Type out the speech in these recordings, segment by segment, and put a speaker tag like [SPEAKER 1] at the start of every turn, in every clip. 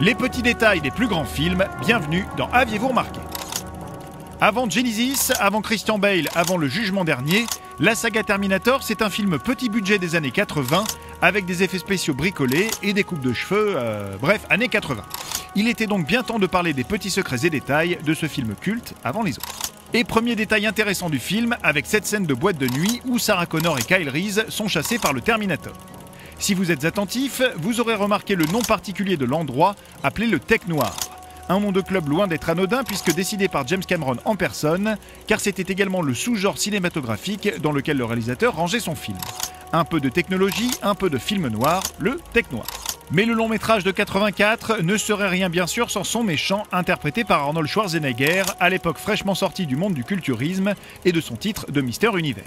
[SPEAKER 1] Les petits détails des plus grands films, bienvenue dans Aviez-vous remarqué Avant Genesis, avant Christian Bale, avant Le Jugement Dernier, la saga Terminator, c'est un film petit budget des années 80, avec des effets spéciaux bricolés et des coupes de cheveux, euh, bref, années 80. Il était donc bien temps de parler des petits secrets et détails de ce film culte avant les autres. Et premier détail intéressant du film, avec cette scène de boîte de nuit où Sarah Connor et Kyle Reese sont chassés par le Terminator. Si vous êtes attentif, vous aurez remarqué le nom particulier de l'endroit, appelé le Tech Noir. Un nom de club loin d'être anodin puisque décidé par James Cameron en personne, car c'était également le sous-genre cinématographique dans lequel le réalisateur rangeait son film. Un peu de technologie, un peu de film noir, le Tech Noir. Mais le long métrage de 84 ne serait rien bien sûr sans son méchant interprété par Arnold Schwarzenegger, à l'époque fraîchement sorti du monde du culturisme et de son titre de Mister Univers.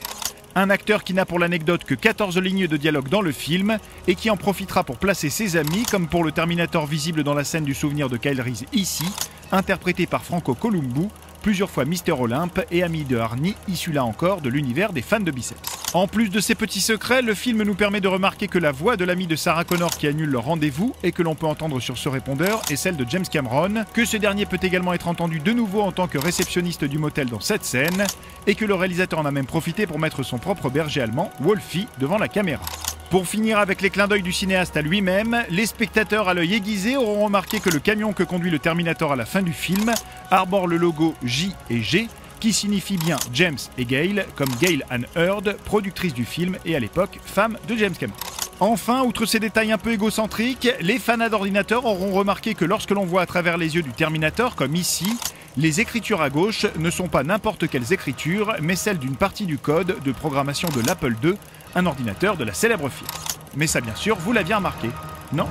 [SPEAKER 1] Un acteur qui n'a pour l'anecdote que 14 lignes de dialogue dans le film et qui en profitera pour placer ses amis, comme pour le Terminator visible dans la scène du souvenir de Kyle Reese ici, interprété par Franco Columbu, plusieurs fois Mister Olympe et ami de Harney, issu là encore de l'univers des fans de biceps. En plus de ces petits secrets, le film nous permet de remarquer que la voix de l'ami de Sarah Connor qui annule leur rendez-vous et que l'on peut entendre sur ce répondeur est celle de James Cameron, que ce dernier peut également être entendu de nouveau en tant que réceptionniste du motel dans cette scène, et que le réalisateur en a même profité pour mettre son propre berger allemand, Wolfie, devant la caméra. Pour finir avec les clins d'œil du cinéaste à lui-même, les spectateurs à l'œil aiguisé auront remarqué que le camion que conduit le Terminator à la fin du film arbore le logo J et G qui signifie bien James et Gail, comme Gail Ann Hurd, productrice du film et à l'époque femme de James Cameron. Enfin, outre ces détails un peu égocentriques, les fans d'ordinateur auront remarqué que lorsque l'on voit à travers les yeux du Terminator, comme ici, les écritures à gauche ne sont pas n'importe quelles écritures, mais celles d'une partie du code de programmation de l'Apple II, un ordinateur de la célèbre firme. Mais ça bien sûr, vous l'aviez remarqué, non?